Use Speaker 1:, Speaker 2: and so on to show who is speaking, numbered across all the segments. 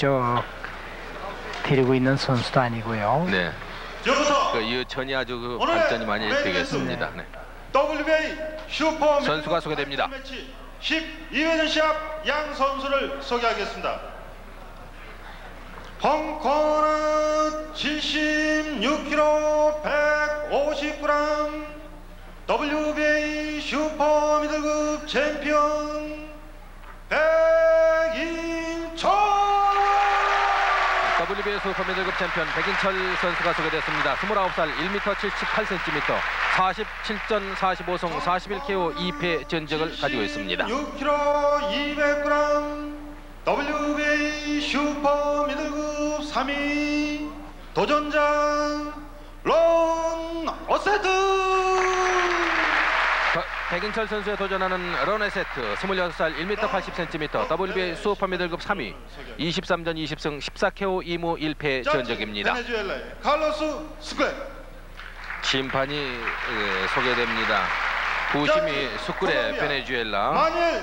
Speaker 1: 저 데리고 있는 선수도 아니고요.
Speaker 2: 네. 그 이천이 아주 그 발전이 많이 되겠습니다. 네.
Speaker 3: WBA 슈퍼
Speaker 2: 선수가 소개됩니다.
Speaker 3: 매치 12회전 시합 양 선수를 소개하겠습니다. 펑커는 76kg 150g WBA 슈퍼 미들급 챔피언
Speaker 2: WBA 슈퍼미들급 챔피언 백인철 선수가 소개됐습니다. 29살 1m 78cm 47전 45승 41KO 2패 전적을 가지고 있습니다.
Speaker 3: 6kg 200g WBA 슈퍼 미들급 3위 도전자 론 에세트
Speaker 2: 더- 백인철 선수에 도전하는 론 에세트 26살 1m 80cm WBA 슈퍼미들급 3위 23전 20승 14KO 2무 1패 전적입니다. 심판이 예, 소개됩니다. 부심이 수쿠레 베네수엘라.
Speaker 3: 마니엘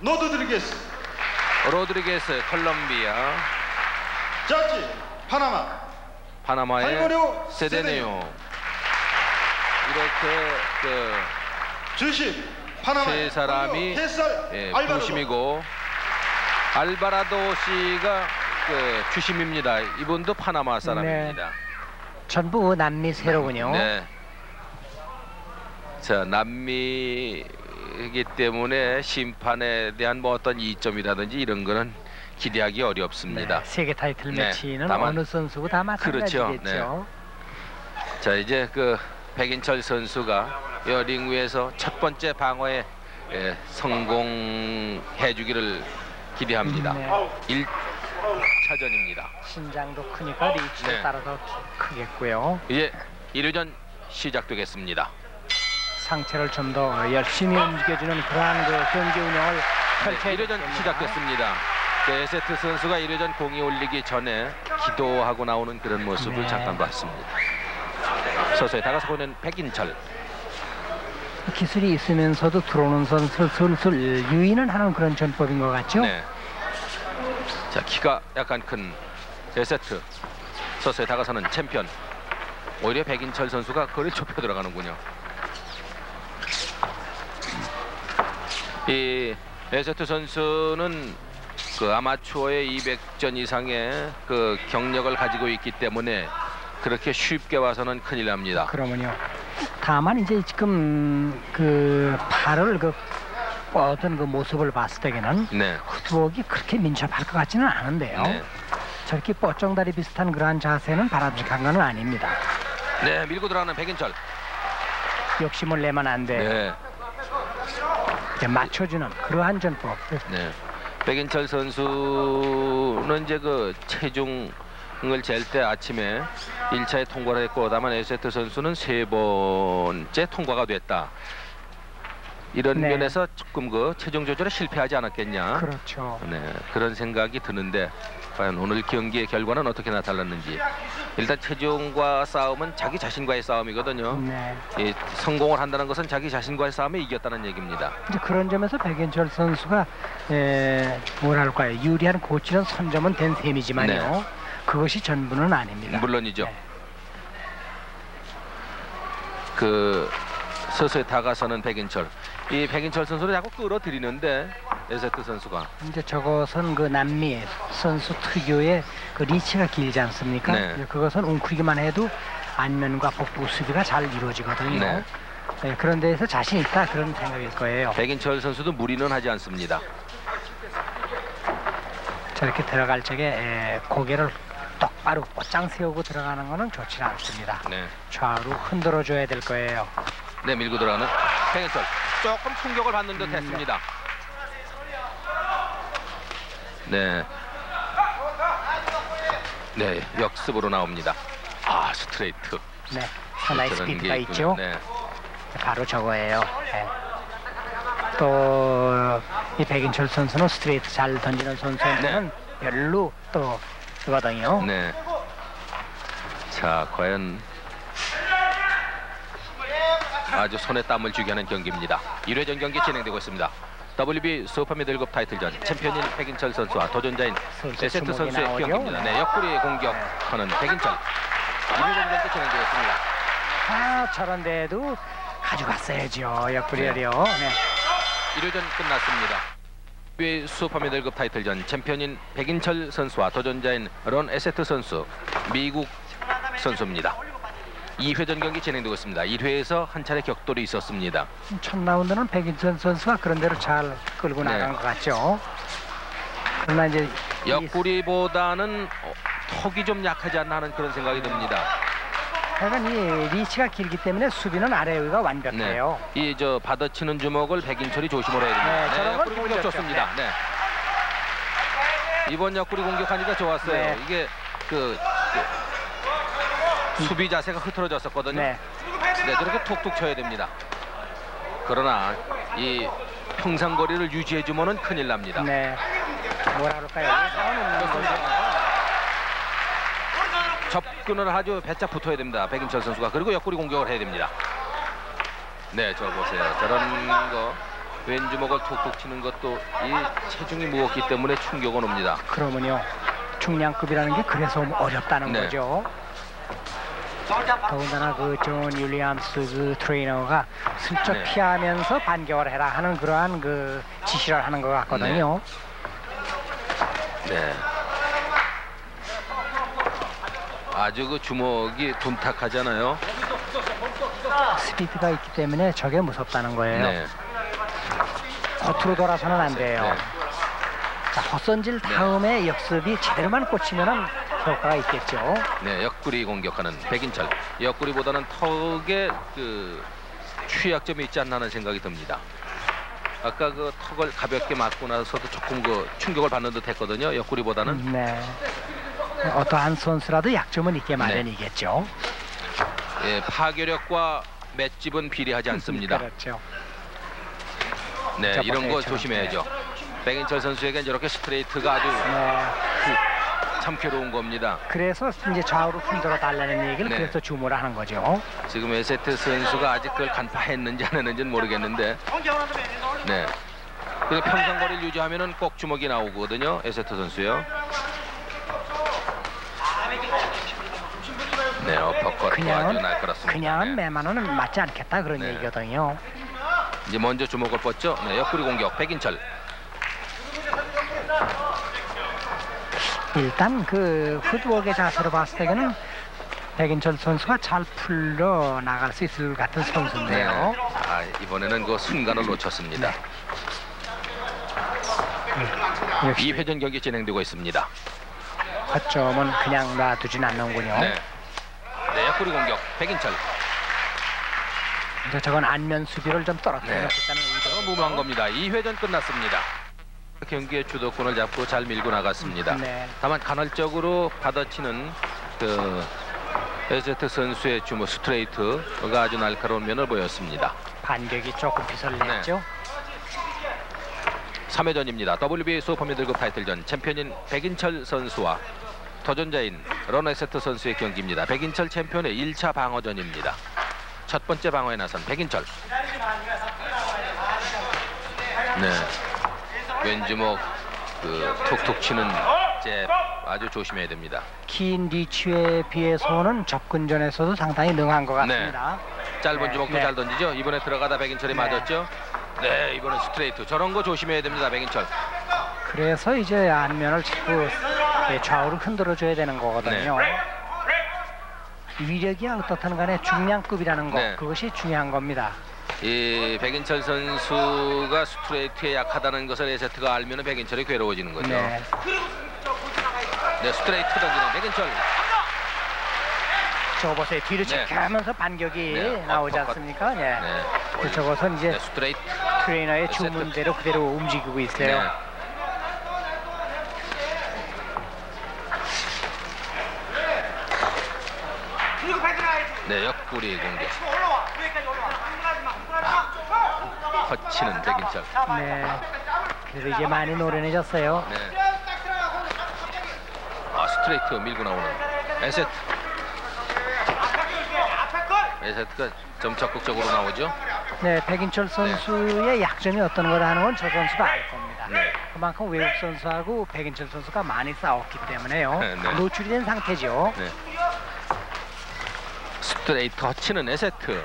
Speaker 3: 노드드리게스.
Speaker 2: 로드리게스 콜롬비아.
Speaker 3: 자지 파나마.
Speaker 2: 파나마의 세데네오 이렇게 그 세 사람이 예, 부심이고 알바라도 씨가 그 주심입니다. 이분도 파나마 사람입니다.
Speaker 1: 전부 남미 세로군요.
Speaker 2: 네. 자 남미이기 때문에 심판에 대한 뭐 어떤 이점이라든지 이런 거는 기대하기 어렵습니다.
Speaker 1: 네, 세계 타이틀
Speaker 2: 네,
Speaker 1: 매치는
Speaker 2: 다만-
Speaker 1: 어느 선수고 다
Speaker 2: 그렇죠.
Speaker 1: 마찬가지겠죠.
Speaker 2: 자 이제 그 백인철 선수가 여 링 위에서 첫 번째 방어에 예, 성공해 주기를 기대합니다.
Speaker 1: 네.
Speaker 2: 1차전입니다.
Speaker 1: 신장도 크니까 리치에
Speaker 2: 네.
Speaker 1: 따라서 크겠고요.
Speaker 2: 이제 1회전 시작되겠습니다.
Speaker 1: 상체를 좀 더 열심히 움직여주는 그러한 그 경기 운영을 펼쳐야
Speaker 2: 1회전 시작됐습니다. 그 에세트 선수가 1회전 공이 올리기 전에 기도하고 나오는 그런 모습을
Speaker 1: 네.
Speaker 2: 잠깐 봤습니다. 서서히 다가서고 있는 백인철.
Speaker 1: 기술이 있으면서도 들어오는 선수를 슬슬 유인을 하는 그런 전법인 것 같죠?
Speaker 2: 네. 자 키가 약간 큰 에세트. 서서히 다가서는 챔피언. 오히려 백인철 선수가 거리를 좁혀 들어가는군요. 이 에세트 선수는 그 아마추어의 200전 이상의 그 경력을 가지고 있기 때문에 그렇게 쉽게 와서는 큰일 납니다.
Speaker 1: 그러면요. 다만 이제 지금 그 팔을 그 뻗은 그 모습을 봤을 때에는
Speaker 2: 네.
Speaker 1: 후두옥이 그렇게 민첩할 것 같지는 않은데요.
Speaker 2: 네.
Speaker 1: 저렇게 뻗정다리 비슷한 그러한 자세는 바람직한 건 아닙니다.
Speaker 2: 네, 밀고 들어가는 백인철.
Speaker 1: 욕심을 내면 안 돼.
Speaker 2: 네.
Speaker 1: 이제 맞춰주는 그러한 전법.
Speaker 2: 네. 백인철 선수는 이제 그 체중 을 잴 때 아침에 1차에 통과를 했고 다만 에세트 선수는 세 번째 통과가 됐다. 이런
Speaker 1: 네.
Speaker 2: 면에서 조금 그 체중 조절에 실패하지 않았겠냐.
Speaker 1: 그렇죠.
Speaker 2: 네, 그런 생각이 드는데 과연 오늘 경기의 결과는 어떻게 나타났는지. 일단 체중과 싸움은 자기 자신과의 싸움이거든요.
Speaker 1: 네.
Speaker 2: 이 성공을 한다는 것은 자기 자신과의 싸움에 이겼다는 얘기입니다.
Speaker 1: 이제 그런 점에서 백인철 선수가 에, 뭐랄까요 유리한 고치는 선점은 된 셈이지만요.
Speaker 2: 네.
Speaker 1: 그것이 전부는 아닙니다.
Speaker 2: 물론이죠.
Speaker 1: 네.
Speaker 2: 그 서서히 다가서는 백인철. 이 백인철 선수를 자꾸 끌어들이는데 에세트 선수가
Speaker 1: 이제 저것은 그 남미 선수 특유의 그 리치가 길지 않습니까?
Speaker 2: 네.
Speaker 1: 그것은 웅크리기만 해도 안면과 복부 수비가 잘 이루어지거든요.
Speaker 2: 네.
Speaker 1: 네, 그런 데에서 자신 있다 그런 생각일 거예요.
Speaker 2: 백인철 선수도 무리는 하지 않습니다.
Speaker 1: 저렇게 들어갈 적에 에, 고개를 똑 바로 곧장 세우고 들어가는 거는 좋지 않습니다.
Speaker 2: 네.
Speaker 1: 좌우로 흔들어 줘야 될 거예요.
Speaker 2: 네, 밀고 들어가는 백인철. 조금 충격을 받는 듯
Speaker 1: 음,
Speaker 2: 했습니다. 네. 네, 역습으로 나옵니다. 아, 스트레이트.
Speaker 1: 네, 상당히 스피드가. 있죠.
Speaker 2: 네.
Speaker 1: 바로 저거예요. 네. 또이 백인철 선수는 스트레이트 잘 던지는 선수는 별로 또 그거든요.
Speaker 2: 네. 자, 과연 아주 손에 땀을 쥐게 하는 경기입니다. 1회전 경기 진행되고 있습니다. WB 슈퍼미들급 타이틀전 챔피언인 백인철 선수와 도전자인 에세트
Speaker 1: 주목이
Speaker 2: 선수의. 경기입니다. 네, 옆구리 공격하는 백인철. 1회 경기 진행되었습니다.
Speaker 1: 아, 저런 데도 가져갔어야죠. 옆구리를요. 네.
Speaker 2: 1회전 끝났습니다. WB 슈퍼미들급 타이틀전 챔피언인 백인철 선수와 도전자인 론 에세트 선수 미국 선수입니다. 2회전 경기 진행되고 있습니다. 1회에서 한 차례 격돌이 있었습니다.
Speaker 1: 첫 라운드는 백인철 선수가 그런 대로 잘 끌고
Speaker 2: 네.
Speaker 1: 나간 것 같죠. 그러나 이제 이
Speaker 2: 옆구리보다는 어, 턱이 좀 약하지 않나 하는 그런 생각이 듭니다.
Speaker 1: 하여간 이 리치가 길기 때문에 수비는 아래 위가
Speaker 2: 네.
Speaker 1: 완벽해요.
Speaker 2: 이 저 받아치는 주먹을 백인철이 조심을 해야 됩니다.
Speaker 1: 네, 저런 건
Speaker 2: 옆구리 공격
Speaker 1: 보여줬죠.
Speaker 2: 좋습니다. 네. 이번 옆구리 공격하니까 좋았어요.
Speaker 1: 네.
Speaker 2: 이게 그, 그 수비 자세가 흐트러졌었거든요.
Speaker 1: 네.
Speaker 2: 네, 저렇게 톡톡 쳐야 됩니다. 그러나 이 평상거리를 유지해 주면은 큰일 납니다.
Speaker 1: 네. 뭐라 그럴까요? 예상은 없는 거죠.
Speaker 2: 접근을 아주 배짝 붙어야 됩니다. 백인철 선수가 그리고 옆구리 공격을 해야 됩니다. 네, 저 보세요. 저런 거 왼주먹을 툭툭 치는 것도 이 체중이 무겁기 때문에 충격은 옵니다.
Speaker 1: 그러면요. 중량급이라는 게 그래서 어렵다는
Speaker 2: 네.
Speaker 1: 거죠. 더군다나 그 존 윌리엄스 그 트레이너가 슬쩍
Speaker 2: 네.
Speaker 1: 피하면서 반격을 해라 하는 그러한 그 지시를 하는 것 같거든요.
Speaker 2: 네. 아주 그 주먹이 둔탁하잖아요.
Speaker 1: 스피드가 있기 때문에 저게 무섭다는 거예요.
Speaker 2: 네.
Speaker 1: 겉으로 돌아서는 안 돼요.
Speaker 2: 네.
Speaker 1: 자, 헛손질 다음에 역습이 제대로만 꽂히면은 효과가 있겠죠.
Speaker 2: 네, 옆구리 공격하는 백인철. 옆구리보다는 턱에 그 취약점이 있지 않나 하는 생각이 듭니다. 아까 그 턱을 가볍게 맞고 나서도 조금 그 충격을 받는 듯 했거든요. 옆구리보다는.
Speaker 1: 네. 어떠한 선수라도 약점은 있게 마련이겠죠.
Speaker 2: 예, 파괴력과 맷집은 비례하지 않습니다.
Speaker 1: 그렇죠.
Speaker 2: 네,
Speaker 1: 자,
Speaker 2: 이런 거 조심해야죠. 백인철 선수에겐 이렇게 스트레이트가 아주
Speaker 1: 네.
Speaker 2: 참 괴로운 겁니다.
Speaker 1: 그래서 이제 좌우로 흔들어 달라는 얘기를
Speaker 2: 네.
Speaker 1: 그래서 주문을 하는 거죠.
Speaker 2: 지금 에세트 선수가 아직 그걸 간파했는지 안 했는지는 모르겠는데 네. 그리고 평상거리를 유지하면 은 꼭 주먹이 나오거든요. 에세트 선수요. 네, 아주
Speaker 1: 그냥은
Speaker 2: 날카롭습니다.
Speaker 1: 그냥은
Speaker 2: 네.
Speaker 1: 매만은 맞지 않겠다 그런
Speaker 2: 네.
Speaker 1: 얘기거든요.
Speaker 2: 이제 먼저 주먹을 뻗죠. 네, 옆구리 공격 백인철.
Speaker 1: 일단 그 풋웍의 자세로 봤을 때는 백인철 선수가 잘 풀려 나갈 수 있을 것 같은 선수인데요.
Speaker 2: 아, 이번에는 그 순간을 놓쳤습니다.
Speaker 1: 역시
Speaker 2: 이 회전 경기 진행되고 있습니다.
Speaker 1: 허점은 그냥 놔두진 않는군요.
Speaker 2: 네. 네, 옆구리 공격 백인철.
Speaker 1: 저건 안면 수비를 좀 떨어뜨려
Speaker 2: 네.
Speaker 1: 놓겠다는 의도.
Speaker 2: 어, 무모한 겁니다. 2회전 끝났습니다. 경기의 주도권을 잡고 잘 밀고 나갔습니다.
Speaker 1: 네.
Speaker 2: 다만 간헐적으로 받아치는 그 에세트 선수의 주먹 스트레이트가 아주 날카로운 면을 보였습니다.
Speaker 1: 반격이 조금
Speaker 2: 네.
Speaker 1: 빗나갔죠.
Speaker 2: 3회전입니다. WBA 슈퍼미들급 타이틀전 챔피언인 백인철 선수와 도전자인 론 에세트 선수의 경기입니다. 백인철 챔피언의 1차 방어전입니다. 첫 번째 방어에 나선 백인철. 네. 왼주먹 그 툭툭 치는 잽 아주 조심해야 됩니다.
Speaker 1: 긴 리치에 비해서는 접근전에서도 상당히 능한 것 같습니다.
Speaker 2: 짧은
Speaker 1: 네,
Speaker 2: 주먹도
Speaker 1: 네.
Speaker 2: 잘 던지죠. 이번에 들어가다 백인철이
Speaker 1: 네.
Speaker 2: 맞았죠. 네, 이번엔 스트레이트. 저런 거 조심해야 됩니다, 백인철.
Speaker 1: 그래서 이제 안면을 자꾸 예, 좌우로 흔들어 줘야 되는 거거든요.
Speaker 2: 네.
Speaker 1: 위력이 어떻든 간에 중량급이라는 것
Speaker 2: 네.
Speaker 1: 그것이 중요한 겁니다.
Speaker 2: 이 백인철 선수가 스트레이트에 약하다는 것을 에세트가 알면 백인철이 괴로워지는 거죠. 네,
Speaker 1: 네.
Speaker 2: 스트레이트 던지는 백인철.
Speaker 1: 저 보세요. 뒤로
Speaker 2: 네.
Speaker 1: 체크하면서 반격이
Speaker 2: 네,
Speaker 1: 나오지. 않습니까? 예.
Speaker 2: 네,
Speaker 1: 그 저것은 이제
Speaker 2: 네, 스트레이트.
Speaker 1: 트레이너의
Speaker 2: 세트.
Speaker 1: 주문대로 그대로 움직이고 있어요.
Speaker 2: 네. 네, 옆구리 공격. 헛치는 백인철.
Speaker 1: 네. 그래도 이제 많이 노련해졌어요.
Speaker 2: 네. 아, 스트레이트 밀고 나오는 에세트. 에세트가 좀 적극적으로 나오죠.
Speaker 1: 네, 백인철 선수의 약점이 어떤 거라는 건 저 선수가 알 겁니다.
Speaker 2: 네.
Speaker 1: 그만큼 외국 선수하고 백인철 선수가 많이 싸웠기 때문에요.
Speaker 2: 네, 네.
Speaker 1: 노출이 된 상태죠.
Speaker 2: 네. 스트레이트 헛치는 에세트.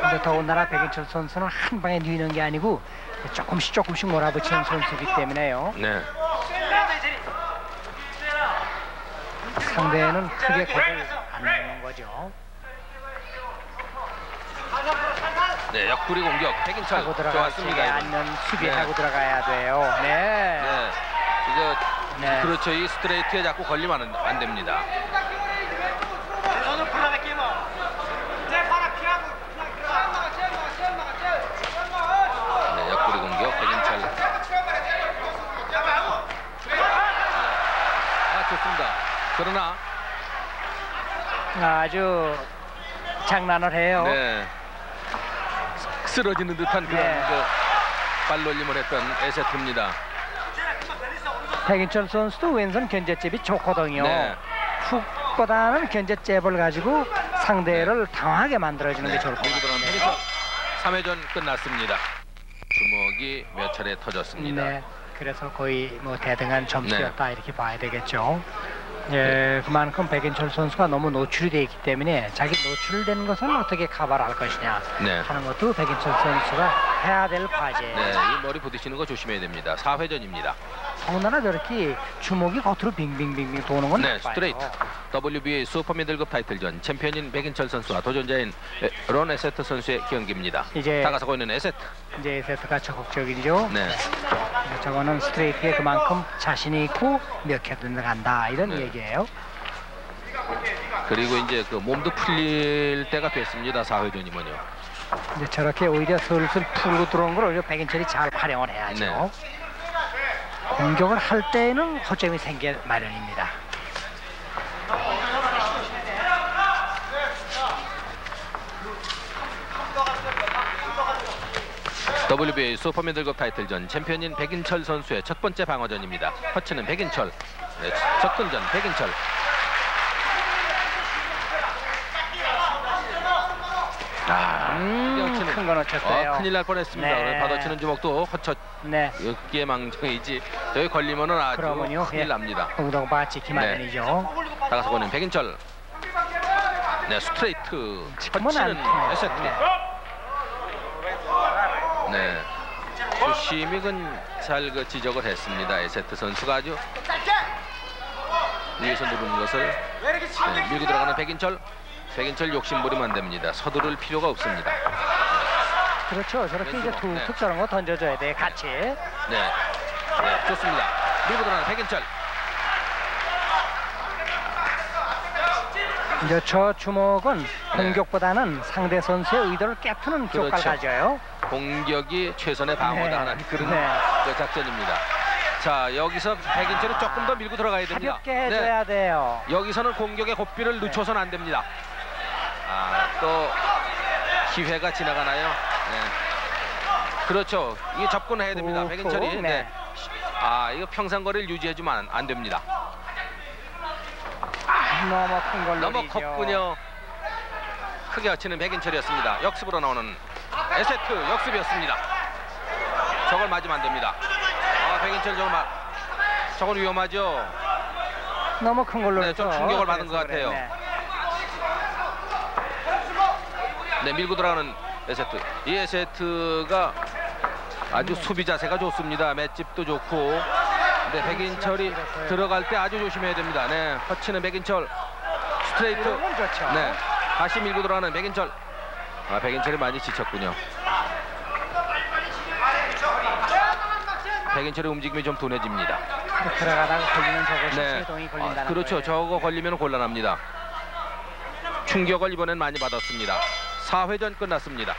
Speaker 1: 근데 더군다나 백인철 선수는 한 방에 뉘는 게 아니고 조금씩 조금씩 몰아붙이는 선수이기 때문에요.
Speaker 2: 네.
Speaker 1: 상대는 크게 겁을 안 먹는 거죠.
Speaker 2: 네, 옆구리 공격 백인철 좋았습니다.
Speaker 1: 아니면 수비하고
Speaker 2: 네.
Speaker 1: 들어가야 돼요. 네.
Speaker 2: 네. 이거
Speaker 1: 네.
Speaker 2: 그렇죠. 이 스트레이트에 자꾸 걸리면 안, 안 됩니다. 네, 옆구리 공격 백인철. 아, 좋습니다. 그러나
Speaker 1: 아주 장난을 해요.
Speaker 2: 네. 쓰러지는 듯한 그런
Speaker 1: 네.
Speaker 2: 그 발놀림을 했던 에세트입니다.
Speaker 1: 백인철 선수도 왼손 견제잽이 좋거든요.
Speaker 2: 네.
Speaker 1: 훅보다는 견제잽을 가지고 상대를 당하게 만들어주는 게 좋을 것 같아요.
Speaker 2: 백인철. 3회전 끝났습니다. 주먹이 몇 차례 터졌습니다.
Speaker 1: 네. 그래서 거의 뭐 대등한 점수였다
Speaker 2: 네.
Speaker 1: 이렇게 봐야 되겠죠. 예, 그만큼 백인철 선수가 너무 노출이 돼 있기 때문에 자기 노출된 것은 어떻게 커버할 것이냐
Speaker 2: 네.
Speaker 1: 하는 것도 백인철 선수가 해야 될 과제예요.
Speaker 2: 네, 이 머리 부딪히는 거 조심해야 됩니다. 4회전입니다.
Speaker 1: 더군다나 저렇게 주먹이 겉으로 빙빙빙빙 도는 건
Speaker 2: 네,
Speaker 1: 나빠요.
Speaker 2: 스트레이트. WBA 슈퍼미들급 타이틀전 챔피언인 백인철 선수와 도전자인 에- 론 에세트 선수의 경기입니다.
Speaker 1: 이제
Speaker 2: 다가서고 있는 에세트.
Speaker 1: 이제 세트가 적극적이죠.
Speaker 2: 네.
Speaker 1: 저거는 스트레이트에 그만큼 자신이 있고 몇 개 들어간다 이런
Speaker 2: 네.
Speaker 1: 얘기예요.
Speaker 2: 그리고 이제 그 몸도 풀릴 때가 됐습니다. 4회전이면요.
Speaker 1: 이제 저렇게 오히려 슬슬 풀고 들어온 걸 오히려 백인철이 잘 활용을 해야죠.
Speaker 2: 네.
Speaker 1: 공격을 할 때는 허점이 생겨 마련입니다.
Speaker 2: WBA 슈퍼미들급 타이틀전 챔피언인 백인철 선수의 첫 번째 방어전입니다. 헛치는 백인철. 네, 접근전 백인철. 아,
Speaker 1: 음, 큰거 놓쳤어요.
Speaker 2: 어, 큰일 날 뻔했습니다.
Speaker 1: 네.
Speaker 2: 오늘 받아치는 주먹도 헛쳐
Speaker 1: 네,
Speaker 2: 었기에 망정이지. 저기 걸리면은 아주
Speaker 1: 그러면요.
Speaker 2: 큰일
Speaker 1: 예.
Speaker 2: 납니다.
Speaker 1: 엉덩방아 찧기
Speaker 2: 네.
Speaker 1: 마련이죠.
Speaker 2: 다가서고는 백인철. 네, 스트레이트. 허치는
Speaker 1: 안
Speaker 2: 에세트.
Speaker 1: 네.
Speaker 2: 네. 조심히 잘그 지적을 했습니다. 에세트 선수가 아주 위에서 누르는 것을 네, 밀고 들어가는 백인철. 백인철 욕심부리면 안 됩니다. 서두를 필요가 없습니다.
Speaker 1: 그렇죠. 저렇게 이제
Speaker 2: 왼손으로, 네.
Speaker 1: 툭툭 저런 거 던져줘야 돼. 같이.
Speaker 2: 네. 네, 좋습니다. 밀고 들어가는 백인철.
Speaker 1: 이제 저 주먹은
Speaker 2: 네.
Speaker 1: 공격보다는 상대 선수의 의도를 깨트는 효과를
Speaker 2: 그렇죠.
Speaker 1: 가져요.
Speaker 2: 공격이 최선의 방어다
Speaker 1: 네.
Speaker 2: 하는 그런
Speaker 1: 네.
Speaker 2: 그 작전입니다. 자, 여기서 백인철이 조금 더 밀고 들어가야 됩니다.
Speaker 1: 가볍게
Speaker 2: 네.
Speaker 1: 해줘야 돼요.
Speaker 2: 여기서는 공격의 고삐를 늦춰서는 안 됩니다. 아, 또 기회가 지나가나요? 네. 그렇죠. 이게 접근을 해야 됩니다.
Speaker 1: 훅,
Speaker 2: 백인철이.
Speaker 1: 훅,
Speaker 2: 네.
Speaker 1: 네.
Speaker 2: 아, 이거 평상거리를 유지해주면 안, 안 됩니다.
Speaker 1: 너무 큰 걸로.
Speaker 2: 너무 컸군요. 크게 허치는 백인철이었습니다. 역습으로 나오는 에세트 역습이었습니다. 저걸 맞으면 안 됩니다. 아, 백인철 저걸 막 저건 위험하죠.
Speaker 1: 너무 큰 걸로
Speaker 2: 네, 좀 충격을 받은
Speaker 1: 그래서
Speaker 2: 것 같아요.
Speaker 1: 네.
Speaker 2: 네, 밀고 들어가는 에세트. 이 에세트가 아주 수비 자세가 좋습니다. 맷집도 좋고. 네, 백인철이 들어갈 때 아주 조심해야 됩니다. 네, 허치는 백인철. 스트레이트. 네, 다시 밀고 들어가는 백인철. 아, 백인철이 많이 지쳤군요. 백인철의 움직임이 좀 둔해집니다.
Speaker 1: 들어가다가 걸리는 저것이
Speaker 2: 네,
Speaker 1: 제동이
Speaker 2: 아,
Speaker 1: 걸린다는
Speaker 2: 그렇죠.
Speaker 1: 거예요.
Speaker 2: 저거 걸리면 곤란합니다. 충격을 이번엔 많이 받았습니다. 4회전 끝났습니다.